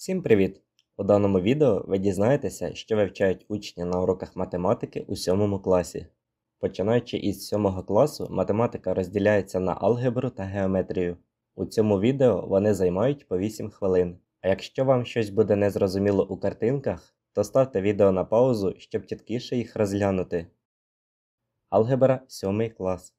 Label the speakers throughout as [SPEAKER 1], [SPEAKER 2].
[SPEAKER 1] Всім привіт! У даному відео ви дізнаєтеся, що вивчають учні на уроках математики у 7 класі. Починаючи із 7 класу, математика розділяється на алгебру та геометрію. У цьому відео вони займають по 8 хвилин. А якщо вам щось буде незрозуміло у картинках, то ставте відео на паузу, щоб чіткіше їх розглянути. Алгебра 7 клас.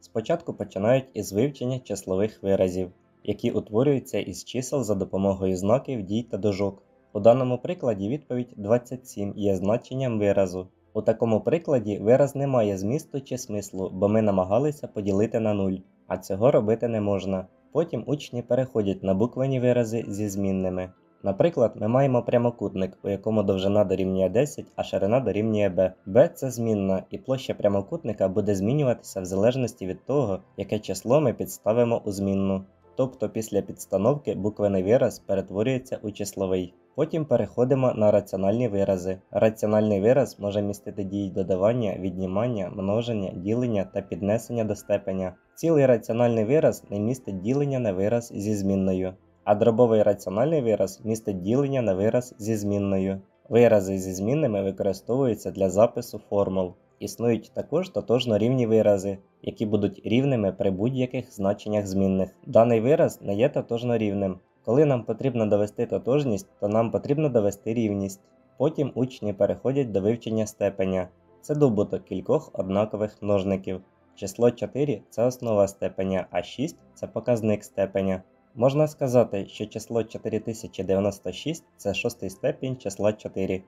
[SPEAKER 1] Спочатку починають із вивчення числових виразів, які утворюються із чисел за допомогою знаків дій та дужок. У даному прикладі відповідь 27 є значенням виразу. У такому прикладі вираз не має змісту чи смислу, бо ми намагалися поділити на 0, а цього робити не можна. Потім учні переходять на буквені вирази зі змінними. Наприклад, ми маємо прямокутник, у якому довжина дорівнює 10, а ширина дорівнює b. b – це змінна, і площа прямокутника буде змінюватися в залежності від того, яке число ми підставимо у змінну. Тобто після підстановки буквений вираз перетворюється у числовий. Потім переходимо на раціональні вирази. Раціональний вираз може містити дії додавання, віднімання, множення, ділення та піднесення до степеня. Цілий раціональний вираз не містить ділення на вираз зі змінною, а дробовий раціональний вираз містить ділення на вираз зі змінною. Вирази зі змінними використовуються для запису формул. Існують також тотожно рівні вирази, які будуть рівними при будь-яких значеннях змінних. Даний вираз не є тотожно рівним. Коли нам потрібно довести тотожність, то нам потрібно довести рівність. Потім учні переходять до вивчення степеня. Це добуток кількох однакових множників. Число 4 це основа степеня, а 6 це показник степеня. Можна сказати, що число 4096 це шостий степінь числа 4.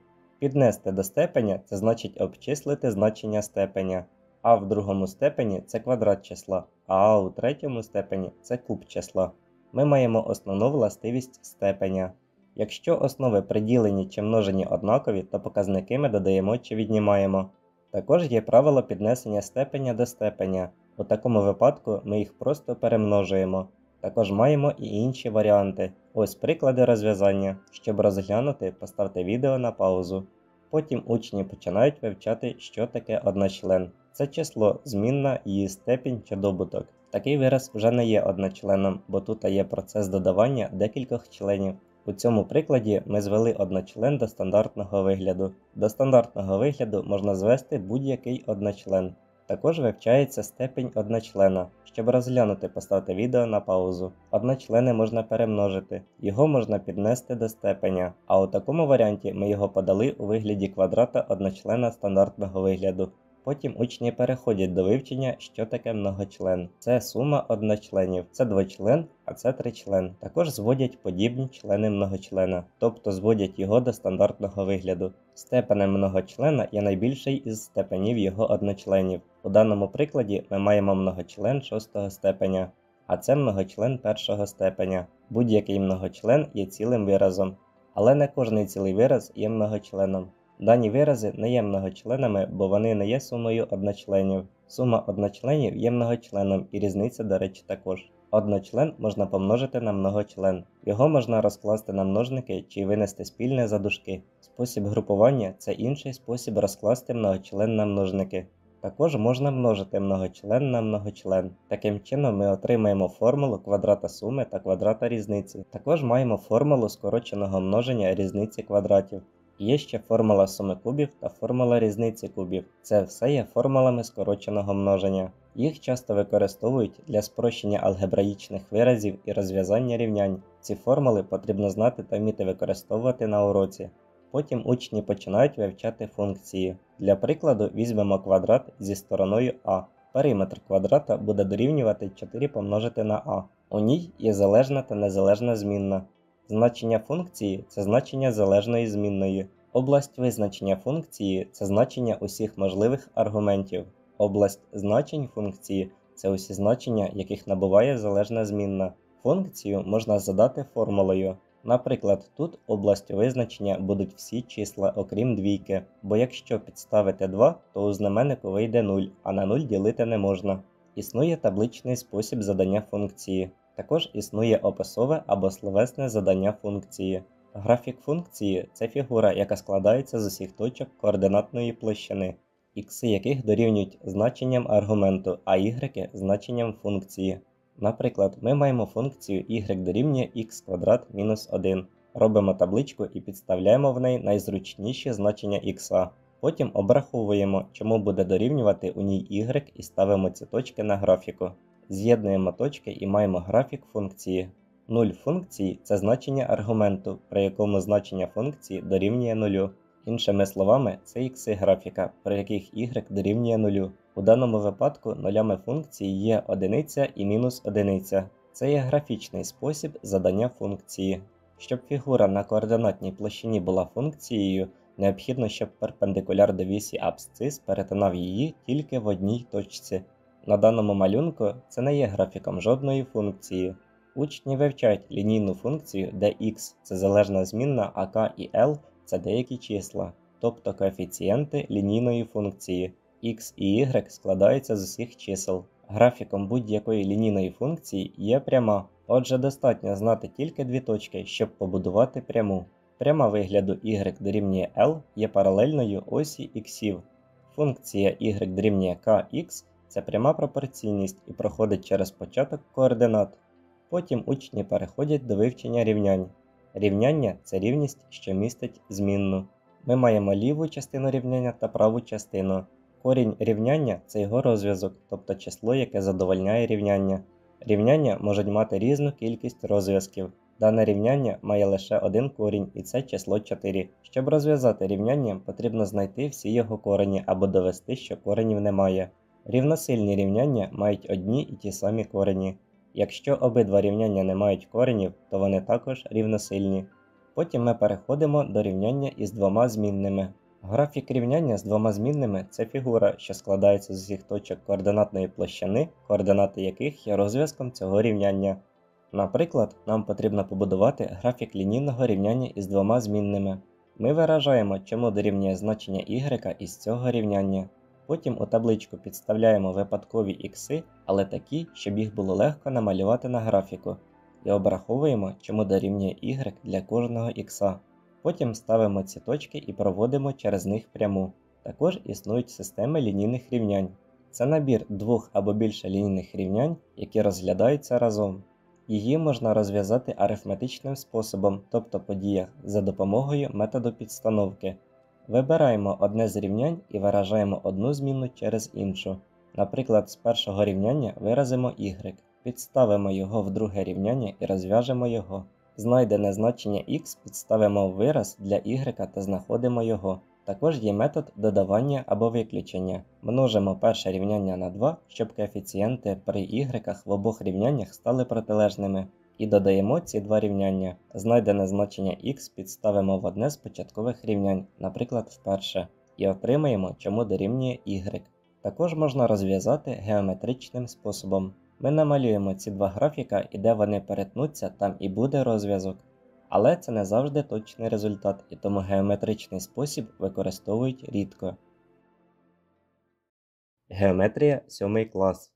[SPEAKER 1] Піднести до степеня це значить обчислити значення степеня, а в другому степені це квадрат числа, а у третьому степені це куб числа. Ми маємо основну властивість степеня. Якщо основи приділені чи множені однакові, то показники ми додаємо чи віднімаємо. Також є правило піднесення степеня до степеня. У такому випадку ми їх просто перемножуємо. Також маємо і інші варіанти. Ось приклади розв'язання. Щоб розглянути, поставте відео на паузу. Потім учні починають вивчати, що таке одночлен. Це число, змінна, її степінь чи добуток. Такий вираз вже не є одночленом, бо тут є процес додавання декількох членів. У цьому прикладі ми звели одночлен до стандартного вигляду. До стандартного вигляду можна звести будь-який одночлен. Також вивчається степень одночлена. Щоб розглянути, поставте відео на паузу. Одночлени можна перемножити, його можна піднести до степеня, а у такому варіанті ми його подали у вигляді квадрата одночлена стандартного вигляду. Потім учні переходять до вивчення, що таке многочлен. Це сума одночленів, це двочлен, а це тричлен. Також зводять подібні члени многочлена, тобто зводять його до стандартного вигляду. Степенем многочлена є найбільший із степенів його одночленів. У даному прикладі ми маємо многочлен шостого степеня, а це многочлен першого степеня. Будь-який многочлен є цілим виразом, але не кожний цілий вираз є многочленом. Дані вирази не є многочленами, бо вони не є сумою одночленів. Сума одночленів є многочленом і різниця, до речі, також. Одночлен можна помножити на многочлен. Його можна розкласти на множники чи винести спільне за дужки. Спосіб групування це інший спосіб розкласти многочлен на множники. Також можна множити многочлен на многочлен. Таким чином ми отримаємо формулу квадрата суми та квадрата різниці. Також маємо формулу скороченого множення різниці квадратів. Є ще формула суми кубів та формула різниці кубів. Це все є формулами скороченого множення. Їх часто використовують для спрощення алгебраїчних виразів і розв'язання рівнянь. Ці формули потрібно знати та вміти використовувати на уроці. Потім учні починають вивчати функції. Для прикладу візьмемо квадрат зі стороною а. Периметр квадрата буде дорівнювати 4 помножити на а. У ній є залежна та незалежна змінна. Значення функції це значення залежної змінної. Область визначення функції це значення усіх можливих аргументів. Область значень функції це усі значення, яких набуває залежна змінна. Функцію можна задати формулою. Наприклад, тут областю визначення будуть всі числа, окрім двійки, бо якщо підставити 2, то у знаменнику вийде 0, а на 0 ділити не можна. Існує табличний спосіб задання функції. Також існує описове або словесне задання функції. Графік функції це фігура, яка складається з усіх точок координатної площини, ікси яких дорівнюють значенням аргументу, а y значенням функції. Наприклад, ми маємо функцію y дорівнює x квадрат мінус 1. Робимо табличку і підставляємо в неї найзручніші значення х. Потім обраховуємо, чому буде дорівнювати у ній y і ставимо ці точки на графіку. З'єднуємо точки і маємо графік функції. 0 функції це значення аргументу, при якому значення функції дорівнює 0. Іншими словами, це ікси графіка, при яких y дорівнює 0. У даному випадку нолями функції є одиниця і мінус одиниця. Це є графічний спосіб задання функції. Щоб фігура на координатній площині була функцією, необхідно, щоб перпендикуляр до вісі абсцис перетинав її тільки в одній точці. На даному малюнку це не є графіком жодної функції. Учні вивчають лінійну функцію, де x це залежна змінна, а k і l це деякі числа, тобто коефіцієнти лінійної функції. x і y складаються з усіх чисел. Графіком будь-якої лінійної функції є пряма, отже достатньо знати тільки дві точки, щоб побудувати пряму. Пряма вигляду y дорівнює L є паралельною осі іксів. Функція y дорівнює kx це пряма пропорційність і проходить через початок координат. Потім учні переходять до вивчення рівнянь. Рівняння це рівність, що містить змінну. Ми маємо ліву частину рівняння та праву частину. Корінь рівняння це його розв'язок, тобто число, яке задовольняє рівняння. Рівняння можуть мати різну кількість розв'язків. Дане рівняння має лише один корінь, і це число 4. Щоб розв'язати рівняння, потрібно знайти всі його корені або довести, що коренів немає. Рівносильні рівняння мають одні і ті самі корені. Якщо обидва рівняння не мають коренів, то вони також рівносильні. Потім ми переходимо до рівняння із двома змінними. Графік рівняння з двома змінними це фігура, що складається з усіх точок координатної площини, координати яких є розв'язком цього рівняння. Наприклад, нам потрібно побудувати графік лінійного рівняння із двома змінними. Ми виражаємо, чому дорівнює значення y із цього рівняння. Потім у табличку підставляємо випадкові ікси, але такі, щоб їх було легко намалювати на графіку, і обраховуємо, чому дорівнює y для кожного ікса. Потім ставимо ці точки і проводимо через них пряму. Також існують системи лінійних рівнянь. Це набір двох або більше лінійних рівнянь, які розглядаються разом. Її можна розв'язати арифметичним способом, тобто по діях, за допомогою методу підстановки. Вибираємо одне з рівнянь і виражаємо одну зміну через іншу. Наприклад, з першого рівняння виразимо y, підставимо його в друге рівняння і розв'яжемо його. Знайдене значення x підставимо в вираз для y та знаходимо його. Також є метод додавання або виключення. Множимо перше рівняння на 2, щоб коефіцієнти при y в обох рівняннях стали протилежними. І додаємо ці два рівняння. Знайдене значення x підставимо в одне з початкових рівнянь, наприклад, вперше, і отримаємо, чому дорівнює y. Також можна розв'язати геометричним способом. Ми намалюємо ці два графіка і де вони перетнуться, там і буде розв'язок. Але це не завжди точний результат, і тому геометричний спосіб використовують рідко. Геометрія 7 клас.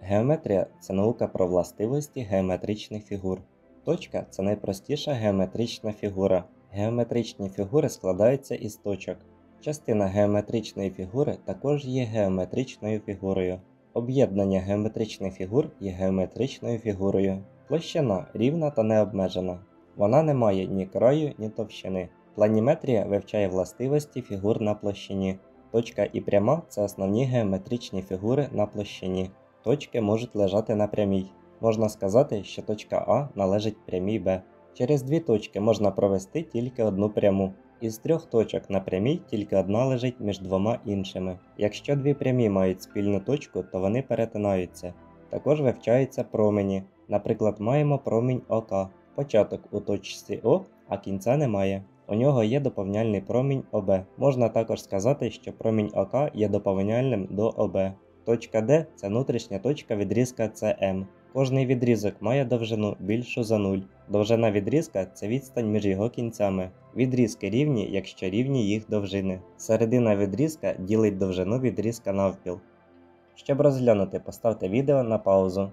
[SPEAKER 1] Геометрія це наука про властивості геометричних фігур. Точка це найпростіша геометрична фігура. Геометричні фігури складаються із точок. Частина геометричної фігури також є геометричною фігурою. Об'єднання геометричних фігур є геометричною фігурою. Площина рівна та необмежена. Вона не має ні краю, ні товщини. Планіметрія вивчає властивості фігур на площині. Точка і пряма це основні геометричні фігури на площині. Точки можуть лежати на прямій. Можна сказати, що точка А належить прямій Б. Через дві точки можна провести тільки одну пряму. Із трьох точок на прямій тільки одна лежить між двома іншими. Якщо дві прямі мають спільну точку, то вони перетинаються. Також вивчаються промені. Наприклад, маємо промінь ОК. Початок у точці О, а кінця немає. У нього є доповняльний промінь ОБ. Можна також сказати, що промінь ОК є доповняльним до ОБ. Точка D це внутрішня точка відрізка CM. Кожний відрізок має довжину більшу за 0. Довжина відрізка це відстань між його кінцями. Відрізки рівні, якщо рівні їх довжини. Середина відрізка ділить довжину відрізка навпіл. Щоб розглянути, поставте відео на паузу.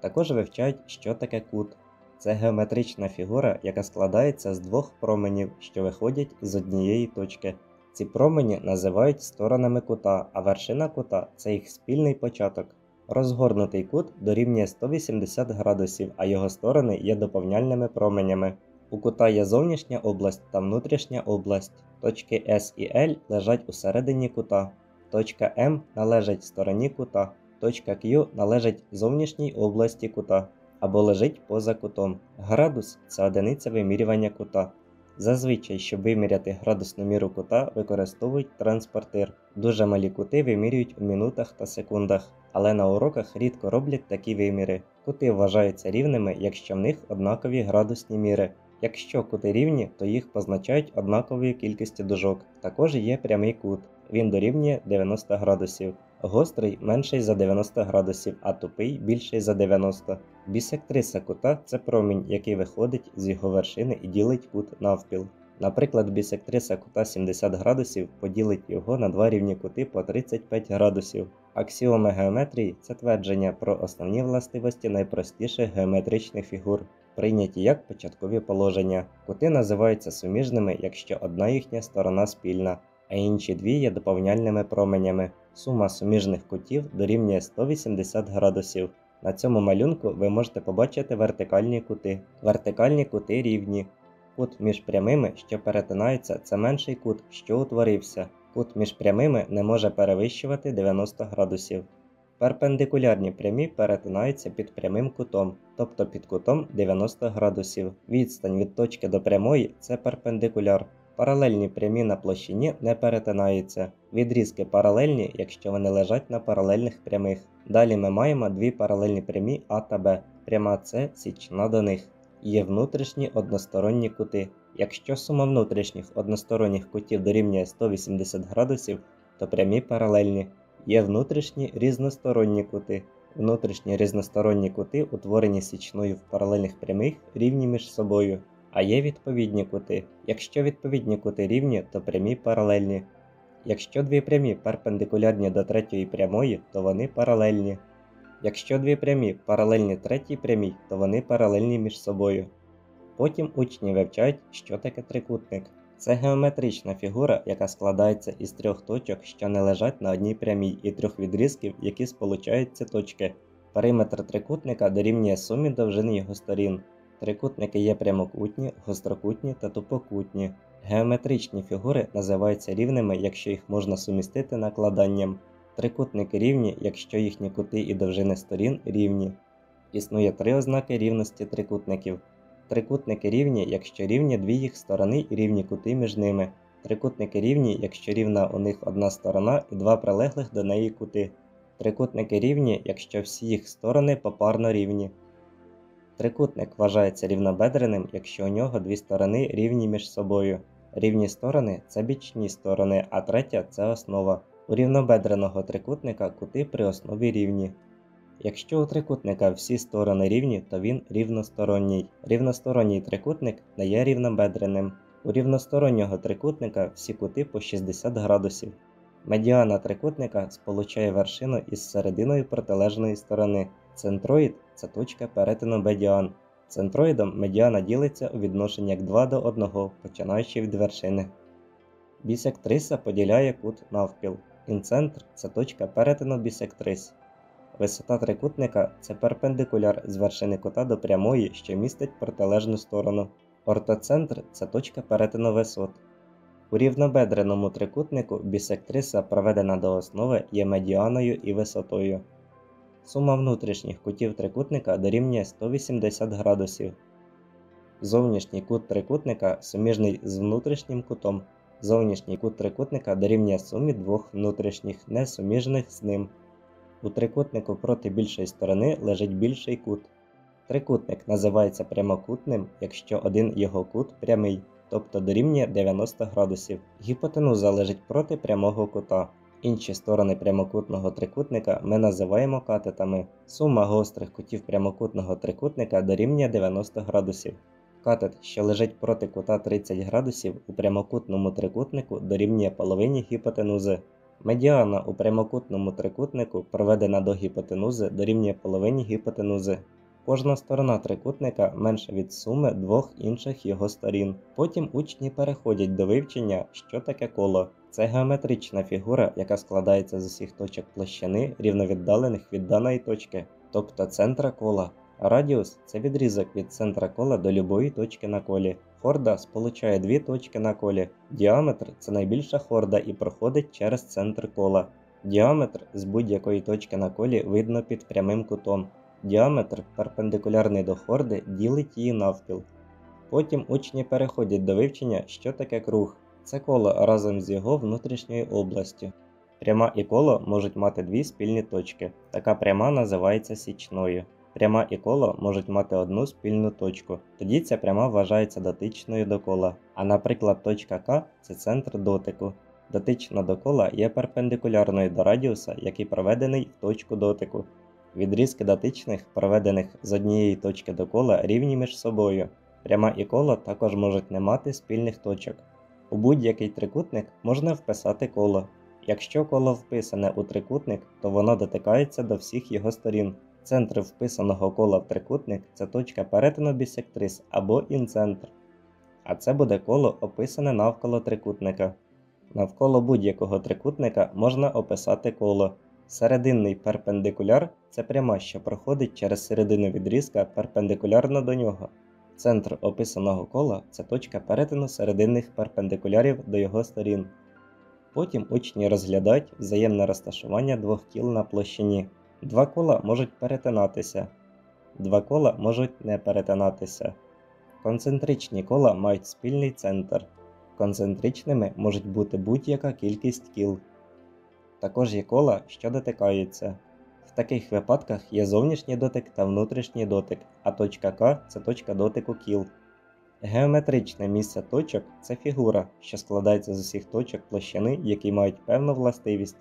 [SPEAKER 1] Також вивчають, що таке кут. Це геометрична фігура, яка складається з двох променів, що виходять з однієї точки. Ці промені називають сторонами кута, а вершина кута це їх спільний початок. Розгорнутий кут дорівнює 180 градусів, а його сторони є доповняльними променями. У кута є зовнішня область та внутрішня область. Точки S і L лежать усередині кута. Точка М належить стороні кута. Точка Q належить зовнішній області кута або лежить поза кутом. Градус це одиниця вимірювання кута. Зазвичай, щоб виміряти градусну міру кута, використовують транспортир. Дуже малі кути вимірюють у минутах та секундах, але на уроках рідко роблять такі виміри. Кути вважаються рівними, якщо в них однакові градусні міри. Якщо кути рівні, то їх позначають однаковою кількістю дужок. Також є прямий кут. Він дорівнює 90 градусів. Гострий менший за 90 градусів, а тупий більший за 90. Бісектриса кута це промінь, який виходить з його вершини і ділить кут навпіл. Наприклад, бісектриса кута 70 градусів поділить його на два рівні кути по 35 градусів. Аксіоми геометрії це твердження про основні властивості найпростіших геометричних фігур, прийняті як початкові положення. Кути називаються суміжними, якщо одна їхня сторона спільна, а інші дві є доповняльними променями. Сума суміжних кутів дорівнює 180 градусів. На цьому малюнку ви можете побачити вертикальні кути. Вертикальні кути рівні. Кут між прямими, що перетинаються, це менший кут, що утворився. Кут між прямими не може перевищувати 90 градусів. Перпендикулярні прямі перетинаються під прямим кутом, тобто під кутом 90 градусів. Відстань від точки до прямої це перпендикуляр. Паралельні прямі на площині не перетинаються. Відрізки паралельні, якщо вони лежать на паралельних прямих. Далі ми маємо дві паралельні прямі А та Б. Пряма С січна до них. Є внутрішні односторонні кути. Якщо сума внутрішніх односторонніх кутів дорівнює 180 градусів, то прямі паралельні. Є внутрішні різносторонні кути. Внутрішні різносторонні кути, утворені січною в паралельних прямих, рівні між собою. А є відповідні кути. Якщо відповідні кути рівні, то прямі паралельні. Якщо дві прямі перпендикулярні до третьої прямої, то вони паралельні. Якщо дві прямі паралельні третій прямій, то вони паралельні між собою. Потім учні вивчають, що таке трикутник. Це геометрична фігура, яка складається із трьох точок, що не лежать на одній прямій, і трьох відрізків, які сполучають ці точки. Периметр трикутника дорівнює сумі довжин його сторін. Трикутники є прямокутні, гострокутні та тупокутні. Геометричні фігури називаються рівними, якщо їх можна сумістити накладанням. Трикутники рівні, якщо їхні кути і довжини сторін рівні. Існує три ознаки рівності трикутників. Трикутники рівні, якщо рівні дві їх сторони і рівні кути між ними. Трикутники рівні, якщо рівна у них одна сторона і два прилеглих до неї кути. Трикутники рівні, якщо всі їх сторони попарно рівні. Трикутник вважається рівнобедреним, якщо у нього дві сторони рівні між собою. Рівні сторони це бічні сторони, а третя це основа. У рівнобедреного трикутника кути при основі рівні. Якщо у трикутника всі сторони рівні, то він рівносторонній. Рівносторонній трикутник не є рівнобедреним. У рівностороннього трикутника всі кути по 60 градусів. Медіана трикутника сполучає вершину із серединою протилежної сторони. Центроїд це точка перетину медіан. Центроїдом медіана ділиться у відношенні як 2 до 1, починаючи від вершини. Бісектриса поділяє кут навпіл. Інцентр це точка перетину бісектрис. Висота трикутника це перпендикуляр з вершини кута до прямої, що містить протилежну сторону. Ортоцентр це точка перетину висот. У рівнобедреному трикутнику бісектриса, проведена до основи, є медіаною і висотою. Сума внутрішніх кутів трикутника дорівнює 180 градусів. Зовнішній кут трикутника суміжний з внутрішнім кутом. Зовнішній кут трикутника дорівнює сумі двох внутрішніх, несуміжних з ним. У трикутнику проти більшої сторони лежить більший кут. Трикутник називається прямокутним, якщо один його кут прямий, тобто дорівнює 90 градусів. Гіпотенуза лежить проти прямого кута. Інші сторони прямокутного трикутника ми називаємо катетами. Сума гострих кутів прямокутного трикутника дорівнює 90 градусів. Катет, що лежить проти кута 30 градусів у прямокутному трикутнику дорівнює половині гіпотенузи. Медіана у прямокутному трикутнику, проведена до гіпотенузи, дорівнює половині гіпотенузи. Кожна сторона трикутника менша від суми двох інших його сторін. Потім учні переходять до вивчення, що таке коло. Це геометрична фігура, яка складається з усіх точок площини, рівновіддалених від даної точки, тобто центра кола. Радіус це відрізок від центра кола до любої точки на колі. Хорда сполучає дві точки на колі. Діаметр це найбільша хорда і проходить через центр кола. Діаметр з будь-якої точки на колі видно під прямим кутом. Діаметр, перпендикулярний до хорди, ділить її навпіл. Потім учні переходять до вивчення, що таке круг. Це коло разом з його внутрішньою областю. Пряма і коло можуть мати дві спільні точки. Така пряма називається січною. Пряма і коло можуть мати одну спільну точку. Тоді ця пряма вважається дотичною до кола. А наприклад, точка К це центр дотику. Дотична до кола є перпендикулярною до радіуса, який проведений в точку дотику. Відрізки дотичних, проведених з однієї точки до кола, рівні між собою. Пряма і коло також можуть не мати спільних точок. У будь-який трикутник можна вписати коло. Якщо коло вписане у трикутник, то воно дотикається до всіх його сторін. Центр вписаного кола в трикутник це точка перетину бісектрис або інцентр. А це буде коло описане навколо трикутника. Навколо будь-якого трикутника можна описати коло. Серединний перпендикуляр це пряма, що проходить через середину відрізка перпендикулярно до нього. Центр описаного кола це точка перетину серединних перпендикулярів до його сторін. Потім учні розглядають взаємне розташування двох кіл на площині. Два кола можуть перетинатися, два кола можуть не перетинатися. Концентричні кола мають спільний центр. Концентричними можуть бути будь-яка кількість кіл. Також є кола, що дотикаються. В таких випадках є зовнішній дотик та внутрішній дотик, а точка К це точка дотику кіл. Геометричне місце точок це фігура, що складається з усіх точок площини, які мають певну властивість.